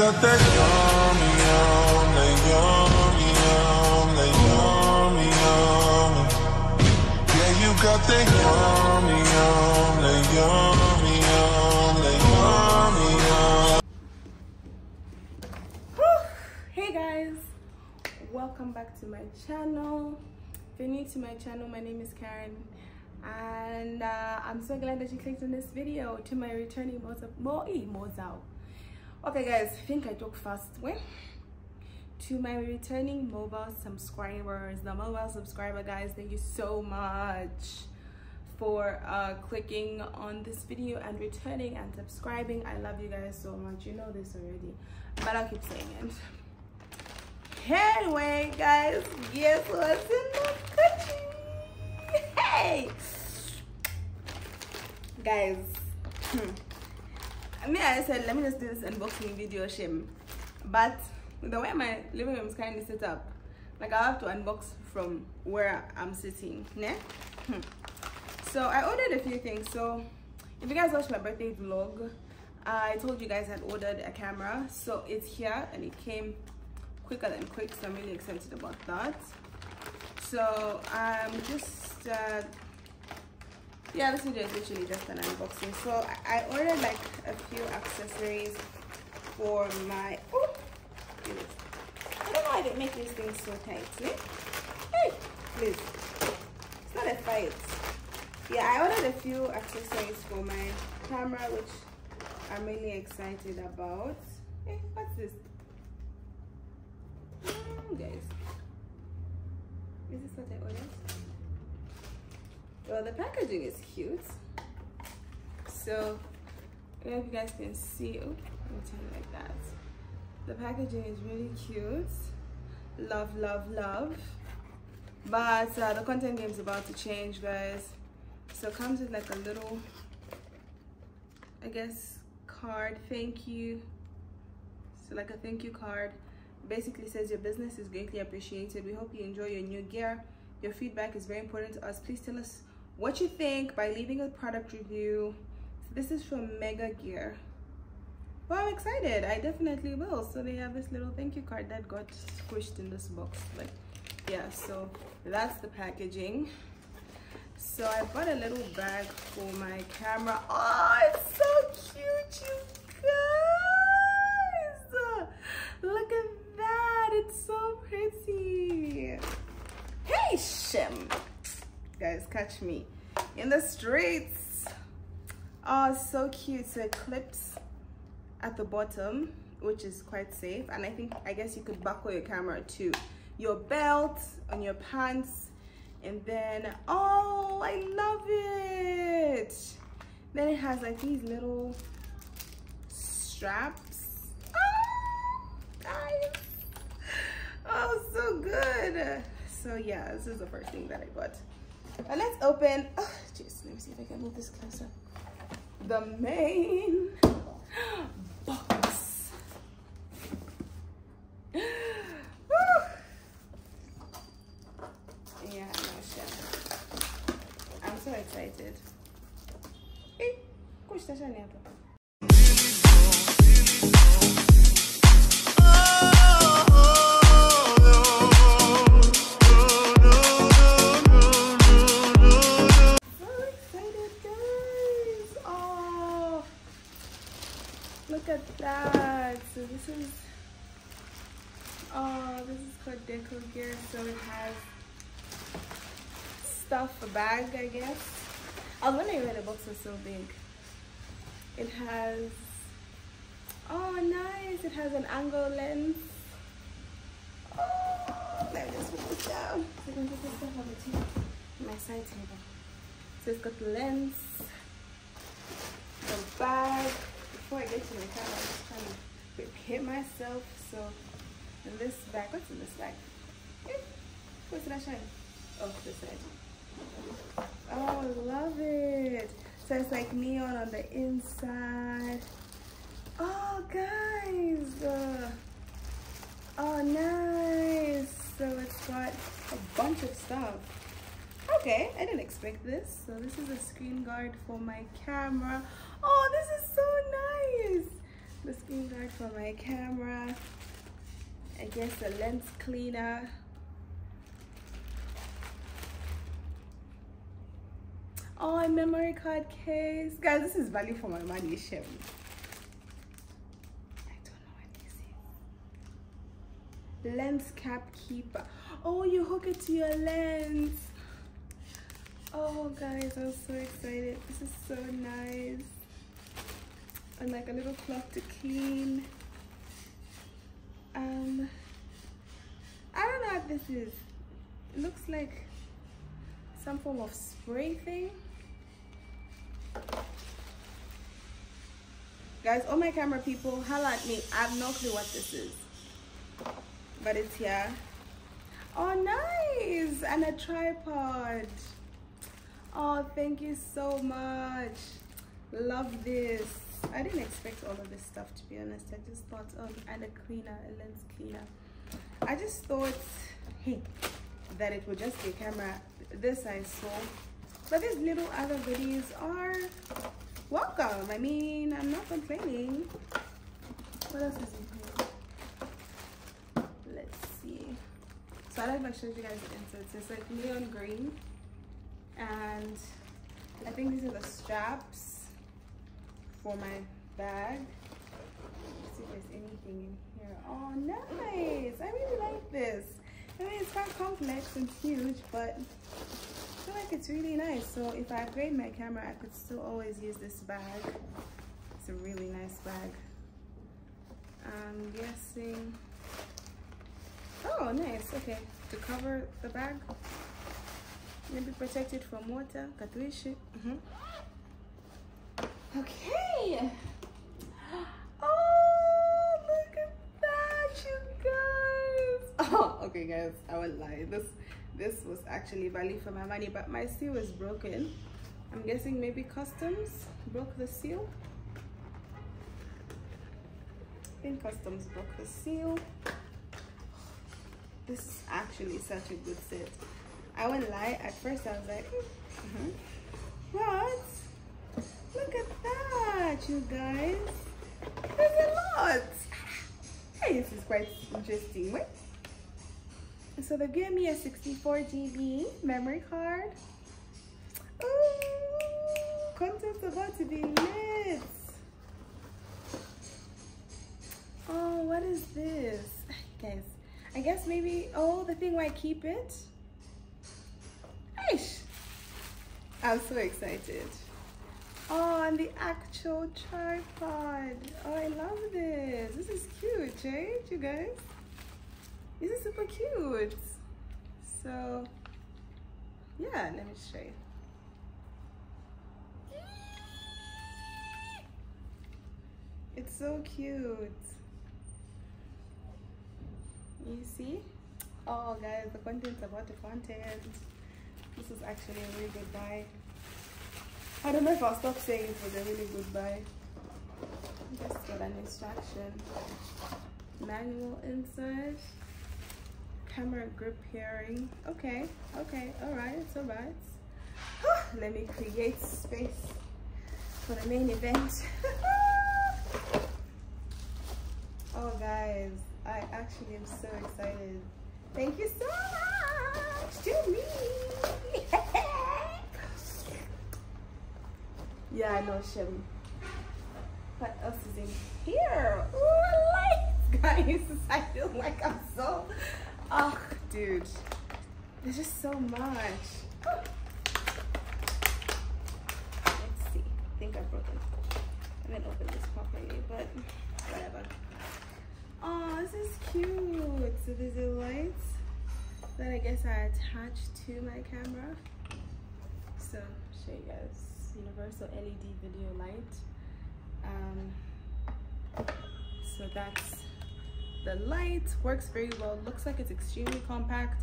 got that yummy, yum, that yummy, yum, that yummy. Yeah, you got that yummy, yum, that yummy, yum, that yummy, yum. hey guys welcome back to my channel if you're new to my channel my name is karen and uh, i'm so glad that you clicked on this video to my returning Mo Mozao. Okay guys i think i talk fast. When? To my returning mobile subscribers the mobile subscriber guys thank you so much for uh, clicking on this video and returning and subscribing. I love you guys so much. You know this already but i'll keep saying it. Anyway, guys, guess what's in the country? Hey! Guys, hmm. I said, let me just do this unboxing video, shame. But the way my living room is kind of set up, like I have to unbox from where I'm sitting. Ne? Hmm. So I ordered a few things. So if you guys watched my birthday vlog, I told you guys I had ordered a camera. So it's here and it came quicker than quick so i'm really excited about that so i'm just uh, yeah this video is literally just an unboxing. So i, ordered like a few accessories for my oh i don't know why they make these things so tight see? hey please. It's not a fight. Yeah i ordered a few accessories for my camera which i'm really excited about. Hey what's this? Hmm, guys. Is this what I ordered well the packaging is cute. So I don't know if you guys can see. Oh let turn it like that. The packaging is really cute. Love love love. But uh, the content game is about to change guys. So it comes with like a little I guess card. Thank you. So like a thank you card. Basically says your business is greatly appreciated. We hope you enjoy your new gear. Your feedback is very important to us. Please tell us what you think by leaving a product review. So this is from mega gear. Well i'm excited. I definitely will. So they have this little thank you card that got squished in this box. But yeah so that's the packaging. So i bought a little bag for my camera. Oh it's so cute you guys! Look at it's so pretty. Hey, Shem. Guys, catch me in the streets. Oh, so cute. So it clips at the bottom, which is quite safe. And I think, I guess you could buckle your camera to your belt, on your pants. And then, oh, I love it. Then it has like these little straps. Oh, oh so good so yeah this is the first thing that i bought and let's open oh jeez let me see if i can move this closer. The main box. Yeah no shit. I'm so excited. Eh, hey, Oh, deco gear so it has stuff a bag i guess. I was wondering why the box was so big. It has oh nice. It has an angle lens. Oh, let me just put this down. So i can put this stuff on the table. My side table. So it's got the lens the bag. Before i get to my camera i'm just trying to prepare myself so in this bag, what's in this bag? What's that shine? Oh, this side. Oh, love it. So it's like neon on the inside. Oh, guys. Uh, oh, nice. So it's got a bunch of stuff. Okay, I didn't expect this. So this is a screen guard for my camera. Oh, this is so nice. Screen guard for my camera. I guess a lens cleaner. Oh, a memory card case. Guys, this is value for my money, Shem. I don't know what this is. Lens cap keeper. Oh, you hook it to your lens. Oh, guys, I'm so excited. This is so nice. And like a little cloth to clean. Um, I don't know what this is. It looks like some form of spray thing. Guys, all my camera people, holla at me. I have no clue what this is. But it's here. Oh, nice! And a tripod. Oh, thank you so much. Love this. I didn't expect all of this stuff to be honest. I just thought, oh, and a cleaner, a lens cleaner. I just thought, hey, that it would just be camera this I saw. But these little other goodies are welcome. I mean, I'm not complaining. What else is in here? Let's see. So I don't know showed you guys the inserts. It's like neon green. And I think these are the straps for my bag. Let's see if there's anything in here. Oh, nice. I really like this. I mean, it's not complex and huge, but I feel like it's really nice. So if I upgrade my camera, I could still always use this bag. It's a really nice bag. I'm guessing, oh, nice, okay. To cover the bag, maybe protect it from water, katuishi. Mm -hmm. Okay. Oh, look at that, you guys. Oh, okay, guys, I won't lie. This this was actually value for my money, but my seal is broken. I'm guessing maybe customs broke the seal. I think customs broke the seal. This is actually such a good set. I won't lie, at first I was like, mm -hmm. what? Look at that, you guys. There's a lot. Hey, this is quite interesting. Wait. So they gave me a 64 GB memory card. Ooh, content's about to be lit. Oh, what is this? Guys, I guess maybe, oh, the thing where I keep it. Eish. I'm so excited. Oh, and the actual tripod. Oh, I love this. This is cute, right, you guys? This is super cute. So, yeah, let me show you. It's so cute. You see? Oh, guys, the content's about the content. This is actually a really good buy. I don't know if I'll stop saying it was a really good buy. Just got an instruction manual inside camera grip pairing okay okay all right it's all right. Let me create space for the main event. Oh guys i actually am so excited. Thank you so much. To me. Yeah i know Shem. what else is in here? Ooh, lights guys. I feel like i'm so Oh, dude. There's just so much. Let's see. I think I broke it. I didn't open this properly, but whatever. Oh, this is cute. So there's a light that I guess I attach to my camera. So show you guys universal LED video light. Um, so that's the light works very well. Looks like it's extremely compact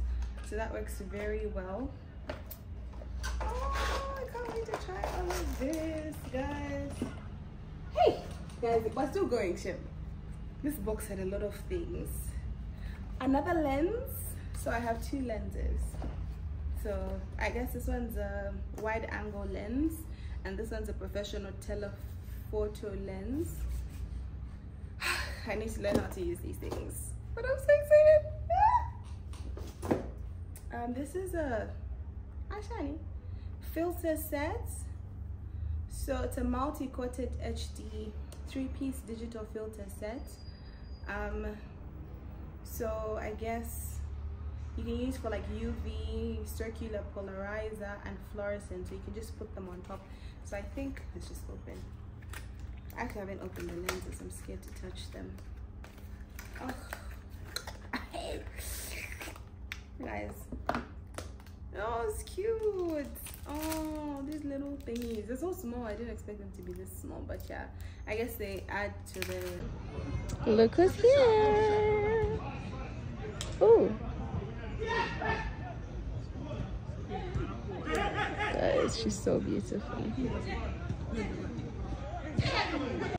so that works very well. Oh i can't wait to try all of this guys. Hey guys we're still going ship this box had a lot of things. Another lens. So i have two lenses. So i guess this one's a wide angle lens and this one's a professional telephoto lens I need to learn how to use these things. But I'm so excited. Um, this is a Ashani filter set. So it's a multi-coated HD three-piece digital filter set. Um, so I guess you can use for like UV, circular polarizer, and fluorescent. So you can just put them on top. So I think let's just open. I haven't opened the lenses. I'm scared to touch them. Oh, guys. Oh, it's cute. Oh, these little thingies. They're so small. I didn't expect them to be this small, but yeah, I guess they add to the. Look who's here. Ooh. Guys, she's so beautiful. Yeah.